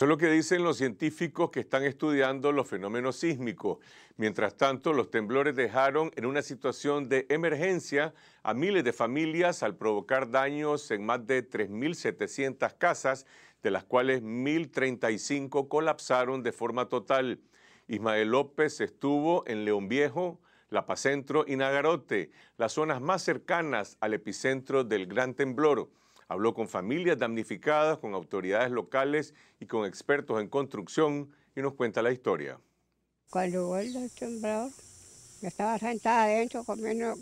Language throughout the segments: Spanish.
Eso es lo que dicen los científicos que están estudiando los fenómenos sísmicos. Mientras tanto, los temblores dejaron en una situación de emergencia a miles de familias al provocar daños en más de 3.700 casas, de las cuales 1.035 colapsaron de forma total. Ismael López estuvo en León Viejo, La Pacentro y Nagarote, las zonas más cercanas al epicentro del gran temblor. Habló con familias damnificadas, con autoridades locales y con expertos en construcción y nos cuenta la historia. Cuando hubo el temblor, yo estaba sentada adentro comiendo,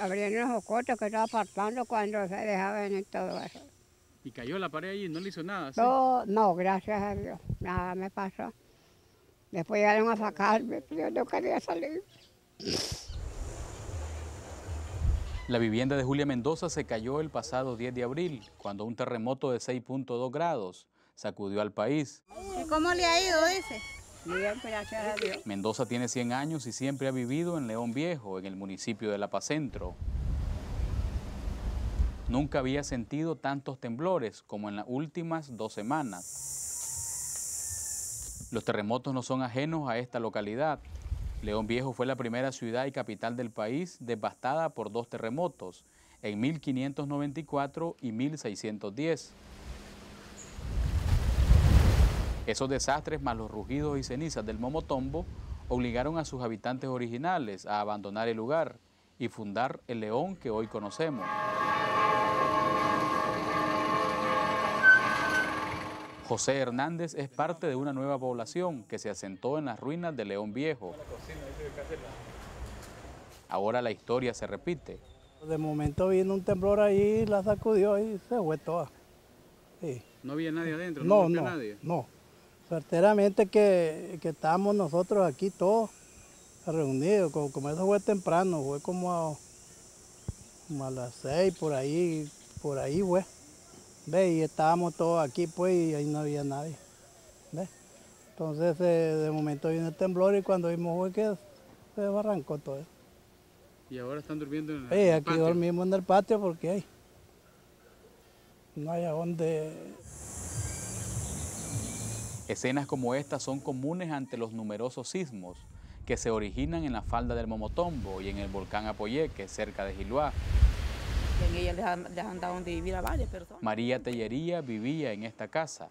abriendo los ocotos que estaba apartando cuando se dejaba venir todo eso. ¿Y cayó la pared allí? ¿No le hizo nada? No, no, gracias a Dios, nada me pasó. Después llegaron a sacarme, pero yo no quería salir. La vivienda de Julia Mendoza se cayó el pasado 10 de abril, cuando un terremoto de 6.2 grados sacudió al país. ¿Y cómo le ha ido ese? Bien, gracias a Dios. Mendoza tiene 100 años y siempre ha vivido en León Viejo, en el municipio de La Pacentro. Nunca había sentido tantos temblores como en las últimas dos semanas. Los terremotos no son ajenos a esta localidad. León Viejo fue la primera ciudad y capital del país devastada por dos terremotos, en 1594 y 1610. Esos desastres, más los rugidos y cenizas del Momotombo, obligaron a sus habitantes originales a abandonar el lugar y fundar el León que hoy conocemos. José Hernández es parte de una nueva población que se asentó en las ruinas de León Viejo. Ahora la historia se repite. De momento vino un temblor ahí, la sacudió y se fue toda. ¿No había nadie adentro? No, no, no. no. Certeramente que, que estábamos nosotros aquí todos reunidos, como, como, eso fue temprano, fue como a, como a las seis, por ahí, por ahí fue. ¿Ve? Y estábamos todos aquí, pues, y ahí no había nadie. ¿Ve? Entonces, eh, de momento vino el temblor y cuando vimos fue que se arrancó todo eso. ¿Y ahora están durmiendo en el, sí, en el aquí patio? dormimos en el patio porque hay, no hay a dónde... Escenas como estas son comunes ante los numerosos sismos que se originan en la falda del Momotombo y en el volcán Apoyeque, cerca de Giluá. En ella les han, les han dado donde vivir a varias personas. María Tellería vivía en esta casa.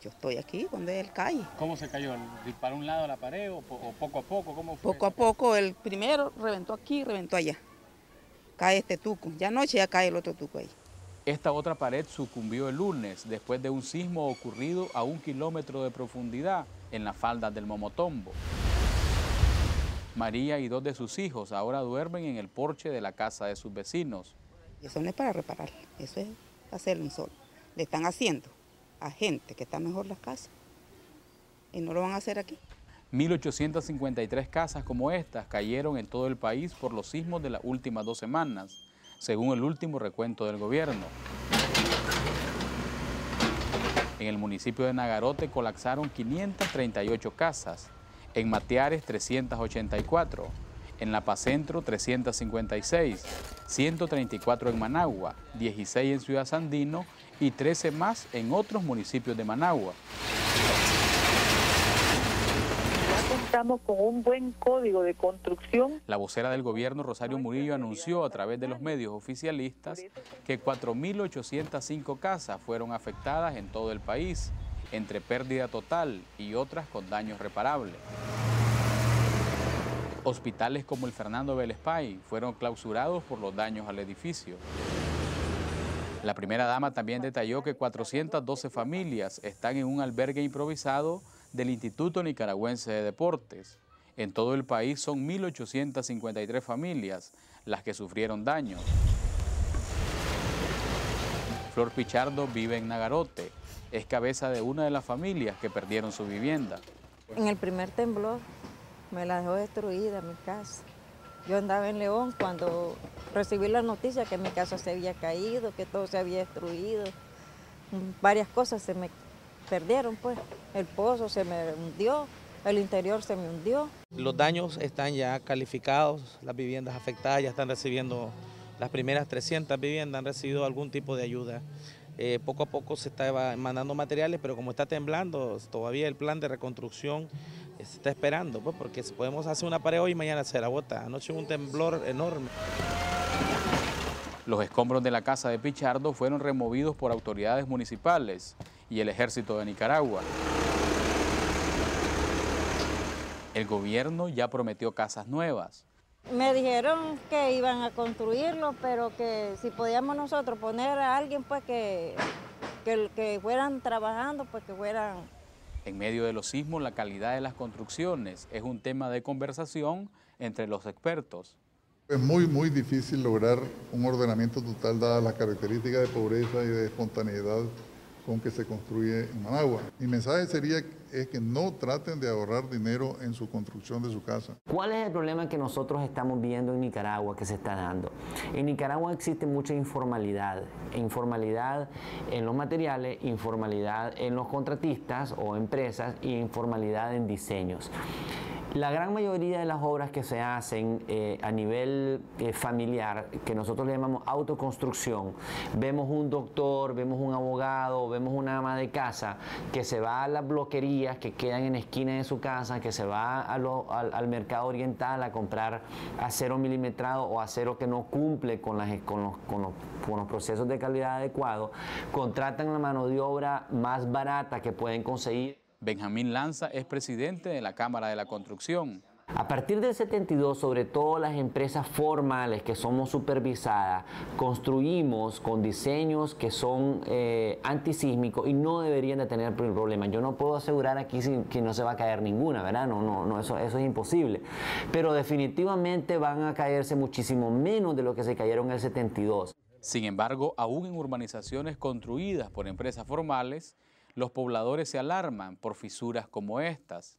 Yo estoy aquí donde él cae. ¿Cómo se cayó? ¿Disparó un lado a la pared o, po- o poco a poco? ¿Cómo fue? Poco a poco el primero reventó aquí, reventó allá. Cae este tuco. Ya anoche ya cae el otro tuco ahí. Esta otra pared sucumbió el lunes después de un sismo ocurrido a un kilómetro de profundidad en la falda del Momotombo. María y dos de sus hijos ahora duermen en el porche de la casa de sus vecinos. Eso no es para reparar, eso es hacerlo un solo. Le están haciendo a gente que está mejor las casas. Y no lo van a hacer aquí. 1.853 casas como estas cayeron en todo el país por los sismos de las últimas dos semanas, según el último recuento del gobierno. En el municipio de Nagarote colapsaron 538 casas, en Mateares 384, en La Pacentro 356, 134 en Managua, 16 en Ciudad Sandino y 13 más en otros municipios de Managua. Ya contamos con un buen código de construcción. La vocera del gobierno, Rosario Murillo, anunció a través de los medios oficialistas que 4.805 casas fueron afectadas en todo el país, entre pérdida total y otras con daños reparables. Hospitales como el Fernando Vélez Pay fueron clausurados por los daños al edificio. La primera dama también detalló que 412 familias están en un albergue improvisado del Instituto Nicaragüense de Deportes. En todo el país son 1.853 familias las que sufrieron daños. Flor Pichardo vive en Nagarote. Es cabeza de una de las familias que perdieron su vivienda. En el primer temblor me la dejó destruida mi casa. Yo andaba en León cuando recibí la noticia que mi casa se había caído, que todo se había destruido. Varias cosas se me perdieron, pues. El pozo se me hundió, el interior se me hundió. Los daños están ya calificados, las viviendas afectadas ya están recibiendo, las primeras 300 viviendas han recibido algún tipo de ayuda Eh, poco a poco se está mandando materiales, pero como está temblando, todavía el plan de reconstrucción se está esperando, pues, porque podemos hacer una pared hoy y mañana se la bota. Anoche hubo un temblor enorme. Los escombros de la casa de Pichardo fueron removidos por autoridades municipales y el ejército de Nicaragua. El gobierno ya prometió casas nuevas. Me dijeron que iban a construirlo, pero que si podíamos nosotros poner a alguien pues que, que, que fueran trabajando, pues que fueran... En medio de los sismos, la calidad de las construcciones es un tema de conversación entre los expertos. Es muy, muy difícil lograr un ordenamiento total dadas las características de pobreza y de espontaneidad con que se construye en Managua. Mi mensaje sería es que no traten de ahorrar dinero en su construcción de su casa. ¿Cuál es el problema que nosotros estamos viendo en Nicaragua que se está dando? En Nicaragua existe mucha informalidad, informalidad en los materiales, informalidad en los contratistas o empresas y informalidad en diseños. La gran mayoría de las obras que se hacen eh, a nivel eh, familiar, que nosotros le llamamos autoconstrucción, vemos un doctor, vemos un abogado, vemos una ama de casa que se va a las bloquerías que quedan en esquina de su casa, que se va al, mercado oriental a comprar acero milimetrado o acero que no cumple con, las, con, los, con los procesos de calidad adecuados, contratan la mano de obra más barata que pueden conseguir Benjamín Lanza es presidente de la Cámara de la Construcción. A partir del 72, sobre todo las empresas formales que somos supervisadas, construimos con diseños que son eh, antisísmicos y no deberían de tener problemas. Yo no puedo asegurar aquí que no se va a caer ninguna, ¿verdad? No, no, no eso, eso es imposible. Pero definitivamente van a caerse muchísimo menos de lo que se cayeron en el 72. Sin embargo, aún en urbanizaciones construidas por empresas formales, los pobladores se alarman por fisuras como estas.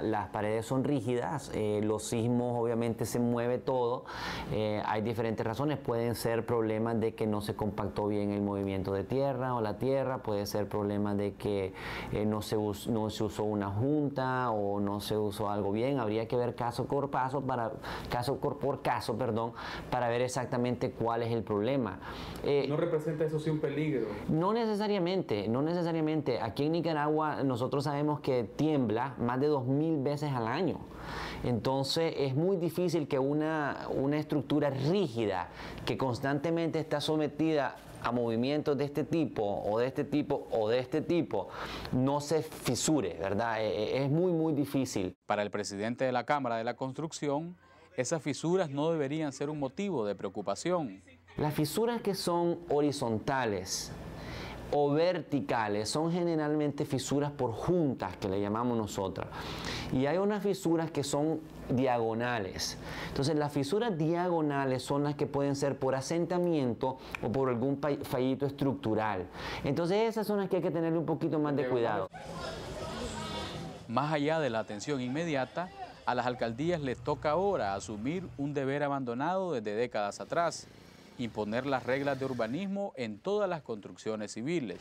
Las paredes son rígidas, eh, los sismos obviamente se mueve todo, eh, hay diferentes razones, pueden ser problemas de que no se compactó bien el movimiento de tierra o la tierra, puede ser problemas de que eh, no, se no se usó una junta o no se usó algo bien, habría que ver caso por caso, para, caso por caso perdón, para ver exactamente cuál es el problema. ¿No representa eso sí un peligro? No necesariamente, no necesariamente. Aquí en Nicaragua nosotros sabemos que tiembla más de 2.000 veces al año. Entonces es muy difícil que una, una estructura rígida que constantemente está sometida a movimientos de este tipo o de este tipo o de este tipo no se fisure, ¿verdad? E, e, es muy, muy difícil. Para el presidente de la Cámara de la Construcción, esas fisuras no deberían ser un motivo de preocupación. Las fisuras que son horizontales, o verticales son generalmente fisuras por juntas que le llamamos nosotras. Y hay unas fisuras que son diagonales. Entonces las fisuras diagonales son las que pueden ser por asentamiento o por algún fallito estructural. Entonces esas son las que hay que tener un poquito más de cuidado. Más allá de la atención inmediata, a las alcaldías les toca ahora asumir un deber abandonado desde décadas atrás imponer las reglas de urbanismo en todas las construcciones civiles.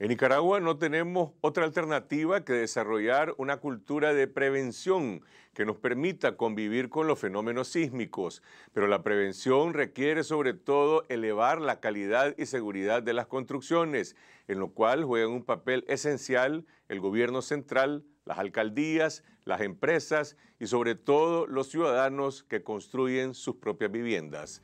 En Nicaragua no tenemos otra alternativa que desarrollar una cultura de prevención que nos permita convivir con los fenómenos sísmicos, pero la prevención requiere sobre todo elevar la calidad y seguridad de las construcciones, en lo cual juegan un papel esencial el gobierno central, las alcaldías, las empresas y sobre todo los ciudadanos que construyen sus propias viviendas.